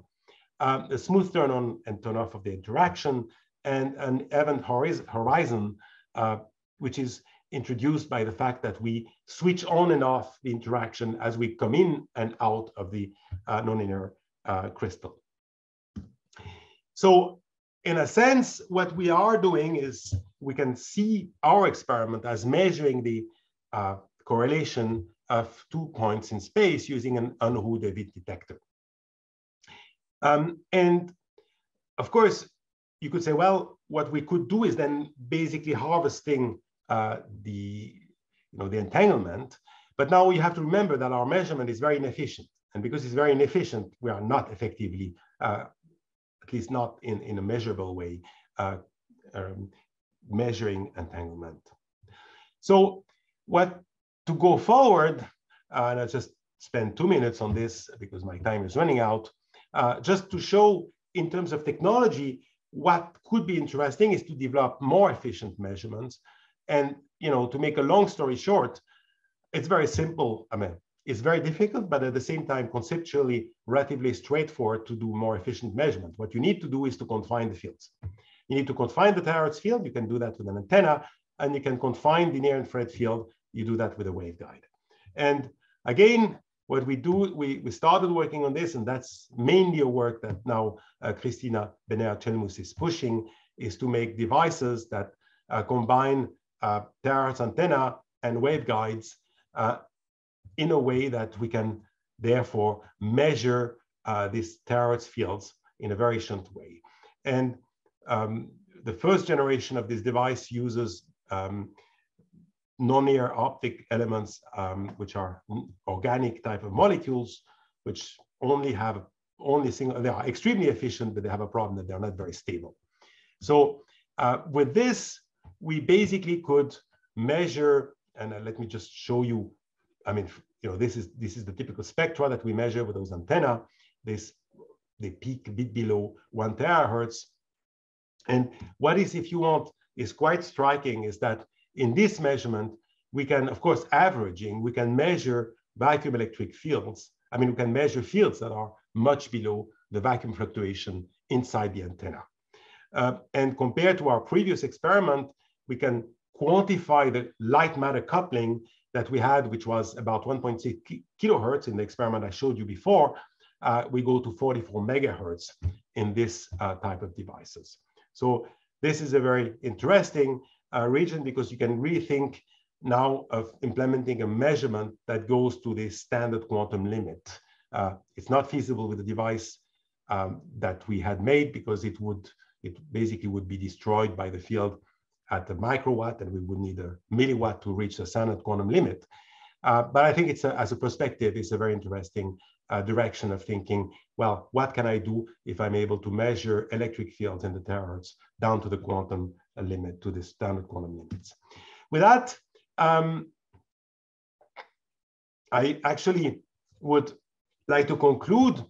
B: um, the smooth turn on and turn off of the interaction, and an event horizon, uh, which is introduced by the fact that we switch on and off the interaction as we come in and out of the uh, nonlinear uh, crystal. So in a sense, what we are doing is we can see our experiment as measuring the uh, correlation of two points in space using an Unruh-Dewitt detector. Um, and of course, you could say, well, what we could do is then basically harvesting uh, the, you know, the entanglement. But now you have to remember that our measurement is very inefficient. And because it's very inefficient, we are not effectively uh, at least not in, in a measurable way, uh, um, measuring entanglement. So what to go forward, uh, and I'll just spend two minutes on this because my time is running out, uh, just to show in terms of technology, what could be interesting is to develop more efficient measurements. And you know, to make a long story short, it's very simple. I mean, it's very difficult, but at the same time, conceptually relatively straightforward to do more efficient measurement. What you need to do is to confine the fields. You need to confine the terahertz field. You can do that with an antenna, and you can confine the near-infrared field. You do that with a waveguide. And again, what we do, we, we started working on this, and that's mainly a work that now uh, Christina Benea-Chelmus is pushing, is to make devices that uh, combine uh, terahertz antenna and waveguides uh, in a way that we can therefore measure uh, these terahertz fields in a very efficient way. And um, the first generation of this device uses um, non-linear optic elements, um, which are organic type of molecules, which only have only single, they are extremely efficient, but they have a problem that they're not very stable. So uh, with this, we basically could measure, and uh, let me just show you I mean, you know, this is this is the typical spectra that we measure with those antenna. This they peak a bit below one terahertz. And what is, if you want, is quite striking is that in this measurement, we can, of course, averaging, we can measure vacuum electric fields. I mean, we can measure fields that are much below the vacuum fluctuation inside the antenna. Uh, and compared to our previous experiment, we can quantify the light matter coupling that we had, which was about 1.6 kilohertz in the experiment I showed you before. Uh, we go to 44 megahertz in this uh, type of devices. So this is a very interesting uh, region because you can rethink now of implementing a measurement that goes to the standard quantum limit. Uh, it's not feasible with the device um, that we had made because it would, it basically would be destroyed by the field at the microwatt and we would need a milliwatt to reach the standard quantum limit. Uh, but I think it's a, as a perspective, it's a very interesting uh, direction of thinking, well, what can I do if I'm able to measure electric fields in the terahertz down to the quantum limit, to the standard quantum limits. With that, um, I actually would like to conclude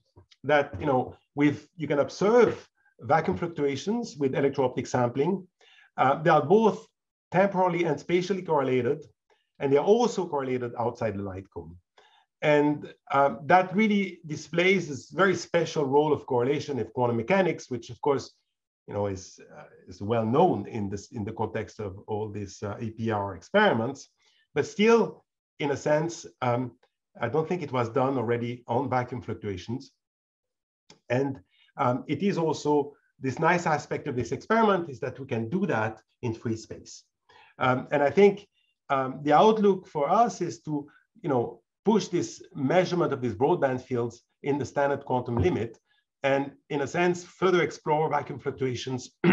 B: that you know with you can observe vacuum fluctuations with electro-optic sampling. Uh, they are both temporally and spatially correlated, and they're also correlated outside the light cone. And uh, that really displays this very special role of correlation of quantum mechanics, which of course, you know, is, uh, is well known in this in the context of all these uh, experiments. But still, in a sense, um, I don't think it was done already on vacuum fluctuations. And um, it is also this nice aspect of this experiment is that we can do that in free space. Um, and I think um, the outlook for us is to, you know, push this measurement of these broadband fields in the standard quantum limit and in a sense, further explore vacuum fluctuations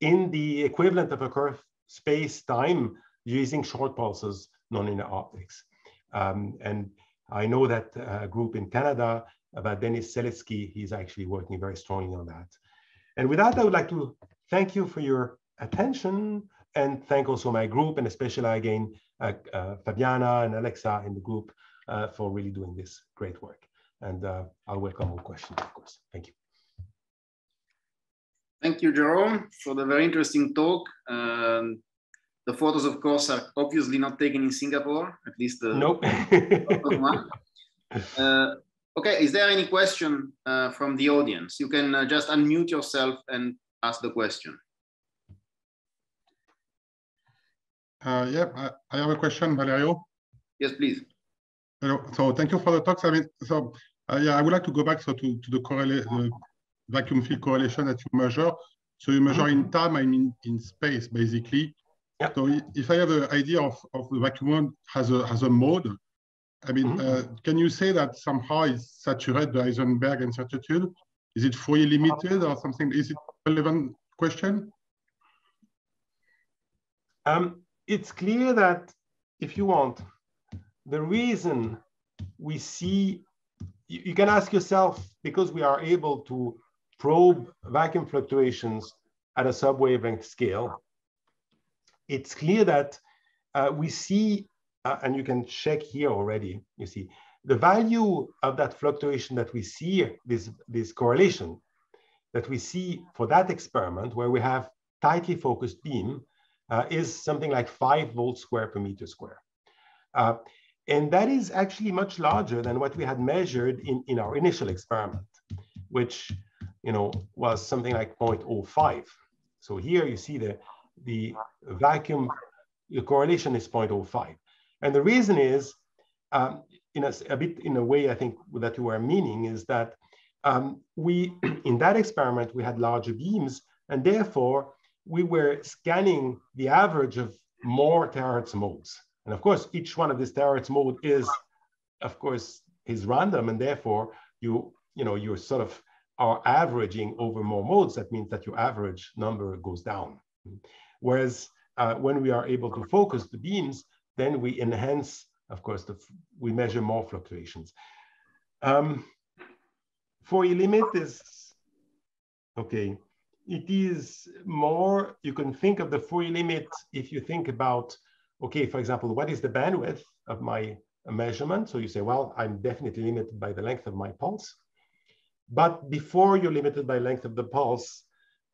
B: in the equivalent of a curved space time using short pulses, nonlinear optics. Um, and I know that a group in Canada about Denis Seletskiy, he's actually working very strongly on that. And with that, I would like to thank you for your attention and thank also my group and especially again, uh, uh, Fabiana and Alexa in the group uh, for really doing this great work. And uh, I'll welcome all questions, of course. Thank you.
A: Thank you, Jerome, for the very interesting talk. Um, the photos, of course, are obviously not taken in Singapore, at least the
B: nope.
A: uh, okay, is there any question uh, from the audience? You can uh, just unmute yourself and ask the question.
C: Uh, yeah, I, I, have a question, Valerio.
A: Yes, please.
C: Hello. So thank you for the talks. I mean, so uh, yeah, I would like to go back so to, to the, the vacuum field correlation that you measure. So you measure in time, I mean in space, basically. Yeah. So if I have an idea of, of the vacuum has a has a mode, I mean, mm -hmm. uh, can you say that somehow it saturated the Heisenberg uncertainty? Is it Fourier limited or something? Is it relevant question?
B: Um, it's clear that if you want, the reason we see, you, you can ask yourself, because we are able to probe vacuum fluctuations at a sub-wavelength scale, it's clear that uh, we see, uh, and you can check here already, you see, the value of that fluctuation that we see, this, this correlation that we see for that experiment where we have tightly focused beam uh, is something like five volts square per meter square. Uh, and that is actually much larger than what we had measured in, in our initial experiment, which you know, was something like 0.05. So here you see the, the vacuum, the correlation is 0.05. And the reason is, um, in a, a, bit in a way I think that you were meaning is that um, we, in that experiment, we had larger beams and therefore we were scanning the average of more terahertz modes. And of course, each one of these terahertz mode is, of course, is random and therefore you, you know, you're sort of are averaging over more modes, that means that your average number goes down. Whereas uh, when we are able to focus the beams, then we enhance, of course, the, we measure more fluctuations. Um, Fourier limit is, okay, it is more, you can think of the Fourier limit if you think about, okay, for example, what is the bandwidth of my measurement? So you say, well, I'm definitely limited by the length of my pulse. But before you're limited by length of the pulse,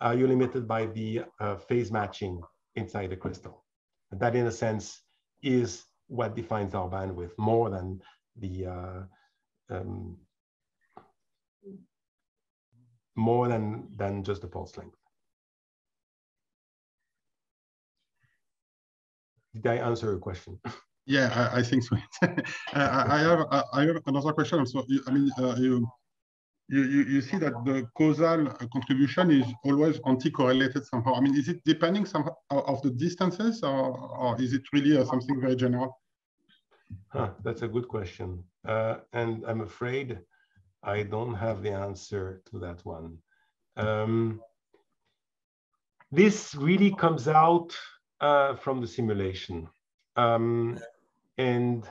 B: uh, you're limited by the uh, phase matching inside the crystal. And that, in a sense, is what defines our bandwidth more than the uh, um, more than than just the pulse length. Did I answer your question?
C: Yeah, I, I think so. Uh, I, I, have I have another question. So I mean, uh, you you you see that the causal contribution is always anti-correlated somehow. I mean, is it depending somehow of the distances, or, or is it really uh, something very general?
B: Huh, that's a good question, uh, and I'm afraid I don't have the answer to that one. Um, this really comes out uh, from the simulation. Um, and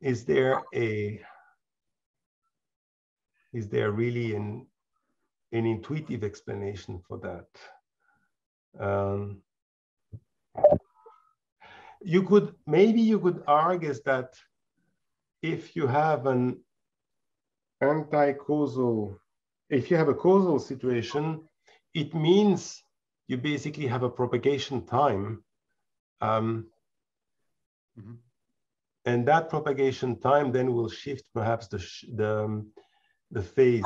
B: is there a is there really an an intuitive explanation for that? Um, you could maybe you could argue that if you have an anti-causal, if you have a causal situation, it means you basically have a propagation time. Um, mm -hmm. And that propagation time then will shift perhaps the, the, um, the phase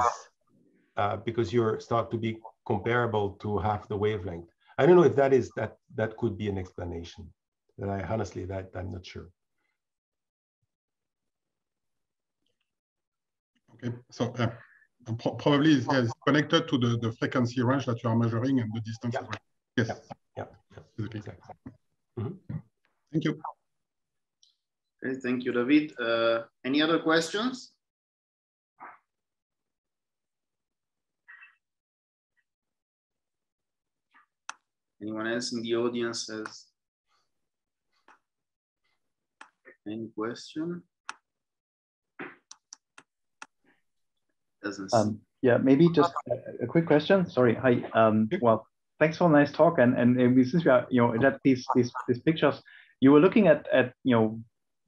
B: uh, because you start to be comparable to half the wavelength. I don't know if that is that that could be an explanation. That I honestly that I'm not sure.
C: Okay, so uh, probably it's, yeah, connected to the, the frequency range that you are measuring and the distance.
B: Yeah. Yes. Yeah. yeah.
C: Exactly. Mm -hmm. Thank you.
A: Okay, thank you, David. Uh, any other questions? Anyone else in the audience has any question?
D: Doesn't um, yeah, maybe just a, a, quick question. Sorry. Hi. Um, well, thanks for a nice talk. And and, and since we are, you know, that these these these pictures, you were looking at at you know,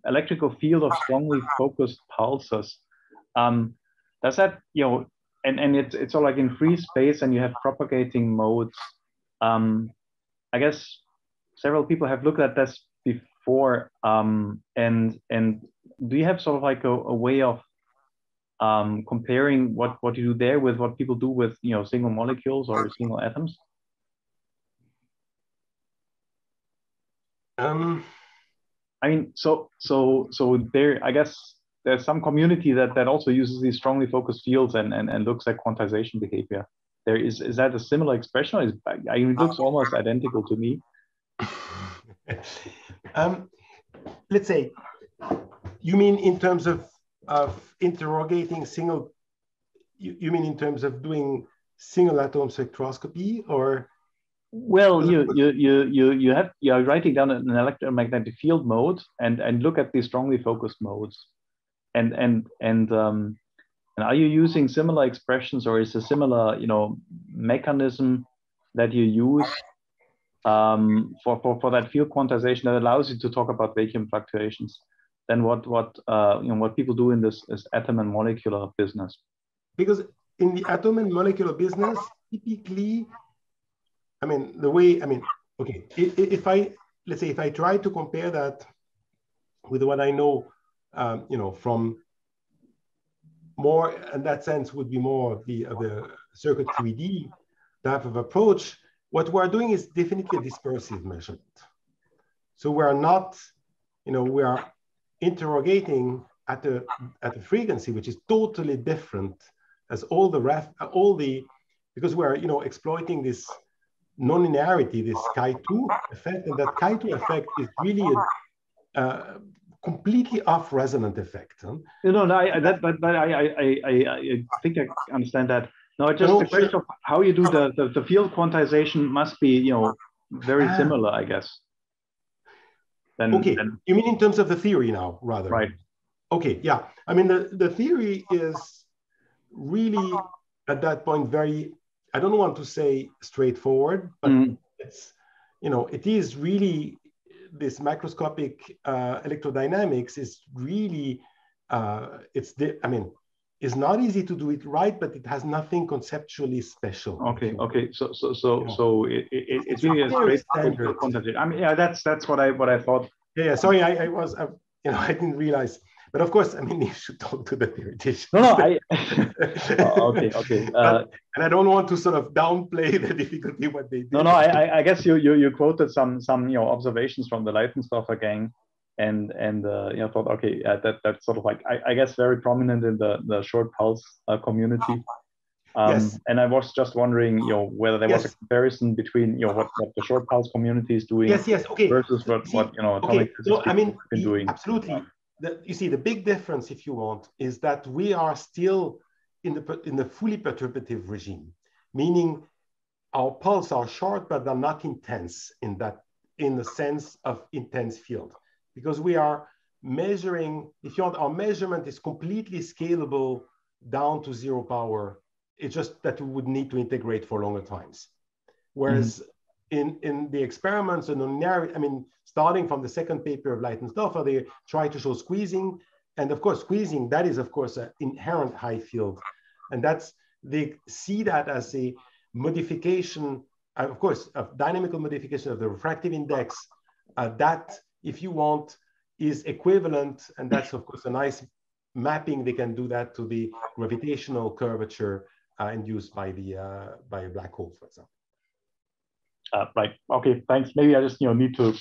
D: electrical field of strongly focused pulses. Um, does that you know, and and it's it's all like in free space, and you have propagating modes. Um, I guess several people have looked at this before. Um, and and do you have sort of like a, a way of um, comparing what, what you do there with what people do with you know single molecules or single atoms? Um, I mean, so so so there. I guess there's some community that that also uses these strongly focused fields and and, and looks at quantization behavior. There is is that a similar expression? Or is, it looks almost identical to me.
B: um, let's say, you mean in terms of of interrogating single, you, you mean in terms of doing single atom spectroscopy or?
D: Well, you, you, you, you, you have, you're writing down an electromagnetic field mode and, and look at these strongly focused modes. And, and, and, um, and are you using similar expressions or is a similar, you know, mechanism that you use um, for, for, for that field quantization that allows you to talk about vacuum fluctuations? than what what uh, you know what people do in this, this atom and molecular business.
B: Because in the atom and molecular business, typically, I mean the way I mean, okay, if, I let's say if I try to compare that with what I know, um, you know, from more in that sense would be more of the of the circuit QED type of approach. What we're doing is definitely a dispersive measurement. So we are not, you know, we are interrogating at a at a frequency which is totally different as all the ref all the because we're you know exploiting this nonlinearity, this chi2 effect, and that chi2 effect is really a uh, completely off resonant effect. Huh?
D: You know, no, I, that, but, but I, I, I, I think I understand that. No, just no, the question sure. of how you do the, the, the, field quantization must be, you know, very ah. similar, I guess.
B: Then, okay, then... you mean in terms of the theory now, rather?
D: Right.
B: Okay, yeah. I mean, the, the theory is really at that point very, I don't want to say straightforward, but mm. it's, you know, it is really this macroscopic uh, electrodynamics is really, uh, it's, the, I mean, it's not easy to do it right, but it has nothing conceptually special.
D: Okay, okay. So so so so it, it, it's really a straight standard. I mean, yeah, that's that's what I what I thought.
B: Yeah, yeah. sorry, I, I was, I, you know, I didn't realize. But of course, I mean, you should talk to the theoretician.
D: No, no, I. oh, okay, okay. Uh,
B: and I don't want to sort of downplay the difficulty what they do.
D: No, no, I, I guess you, you, you quoted some, some, you know, observations from the Leitenstorfer gang, and and uh, you know, thought, okay, uh, that that's sort of like, I, I guess, very prominent in the the short pulse uh, community. Um, yes. And I was just wondering, you know, whether there yes. was a comparison between, you know, what, what the short pulse community is doing
B: yes, yes, okay.
D: versus what, what you know, atomic
B: okay. so, I mean, been doing. Absolutely. The, you see, the big difference, if you want, is that we are still in the in the fully perturbative regime, meaning our pulses are short, but they're not intense in that in the sense of intense field, because we are measuring. If you want, our measurement is completely scalable down to zero power it's just that we would need to integrate for longer times. Whereas mm-hmm. In, in the experiments and nonlinearity, I mean, starting from the second paper of Leitenstorfer, they try to show squeezing. And of course, squeezing, that is, of course, an inherent high field. And that's, they see that as a modification, uh, of course, of dynamical modification of the refractive index. Uh, that, if you want, is equivalent, and that's, of course, a nice mapping. They can do that to the gravitational curvature uh, induced by the uh, by a black hole, for example.
D: Uh, right. Okay. Thanks. Maybe I just you know need to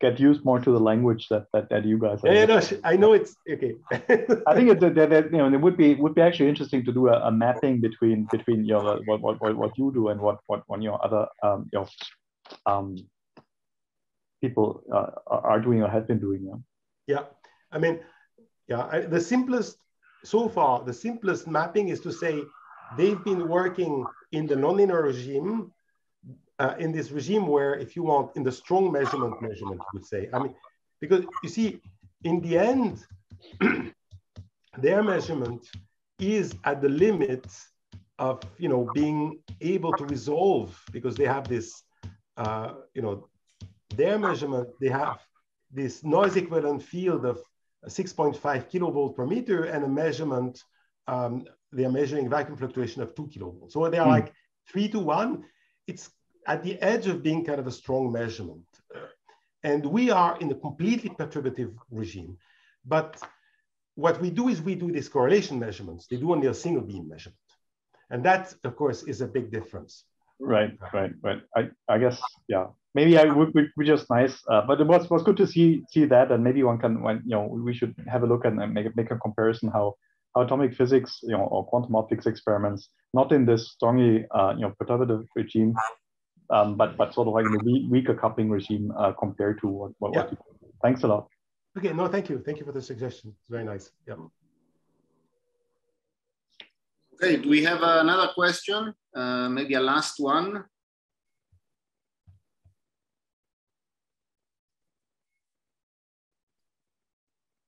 D: get used more to the language that that, that you guys.
B: Are yeah, no, I know it's okay.
D: I think it's that, that you know it would be would be actually interesting to do a, a mapping between between you know what, what what what you do and what what one your other um you know um people uh, are doing or have been doing. Yeah.
B: Yeah. I mean, yeah. I, the simplest so far, the simplest mapping is to say they've been working in the nonlinear regime, uh, in this regime where, if you want, in the strong measurement measurement, you would say. I mean, because you see, in the end, their measurement is at the limit of, you know, being able to resolve because they have this, uh, you know, their measurement, they have this noise equivalent field of 6.5 kilovolt per meter and a measurement um, they are measuring vacuum fluctuation of two kilovolts. So they are mm. like three to one. It's at the edge of being kind of a strong measurement. And we are in a completely perturbative regime. But what we do is we do these correlation measurements. They do only a single beam measurement. And that, of course, is a big difference.
D: Right, right, right. I, I guess, yeah. Maybe I would be just nice, uh, but it was, was good to see see that, and maybe one can, when, you know, we should have a look and make make a comparison how atomic physics, you know, or quantum optics experiments, not in this strongly, uh, you know, perturbative regime, um, but but sort of like a weaker coupling regime uh, compared to what what, yeah. what you do. Thanks a lot.
B: Okay, no, thank you. Thank you for the suggestion. It's very nice. Yeah.
A: Okay, do we have another question? Uh, maybe a last one.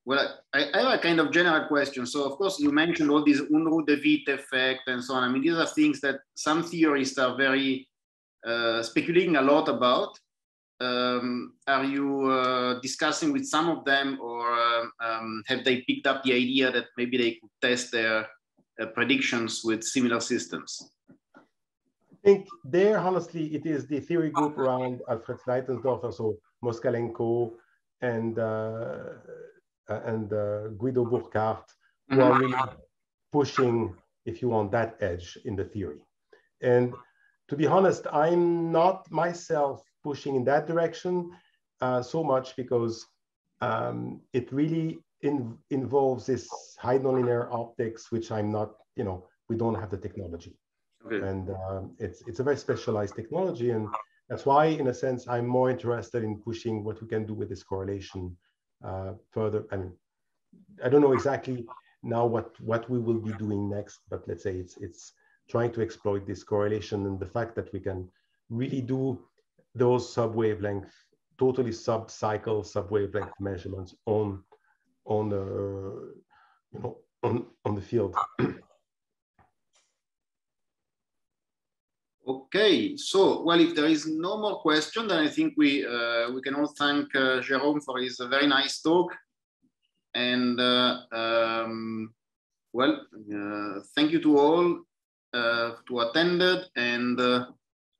A: Well, I, I, have a kind of general question. So, of course, you mentioned all these Unruh de Witt effect and so on. I mean, these are things that some theorists are very uh, speculating a lot about. Um, are you uh, discussing with some of them, or uh, um, have they picked up the idea that maybe they could test their uh, predictions with similar systems?
B: I think there, honestly, it is the theory group around Alfred Leitenstorfer, so Moskalenko and uh, uh, and uh, Guido Burkard, mm-hmm. who are really pushing, if you want, that edge in the theory. And to be honest, I'm not myself pushing in that direction uh, so much because um, it really in, involves this high nonlinear optics, which I'm not, you know, we don't have the technology. Okay. And um, it's, it's a very specialized technology. And that's why, in a sense, I'm more interested in pushing what we can do with this correlation uh, further. I mean, I don't know exactly now what what we will be doing next, but let's say it's it's trying to exploit this correlation and the fact that we can really do those sub-wavelength, totally sub-cycle sub-wavelength measurements on on the you know on on the field.
A: Okay, so well, if there is no more question, then I think we uh, we can all thank uh, Jerome for his very nice talk, and uh, um, well, uh, thank you to all uh, to it and uh,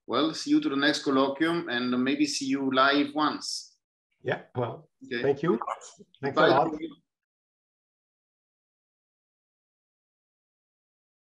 A: well, see you to the next colloquium, and maybe see you live once.
B: Yeah, well, okay. thank you. Thanks Bye. a lot.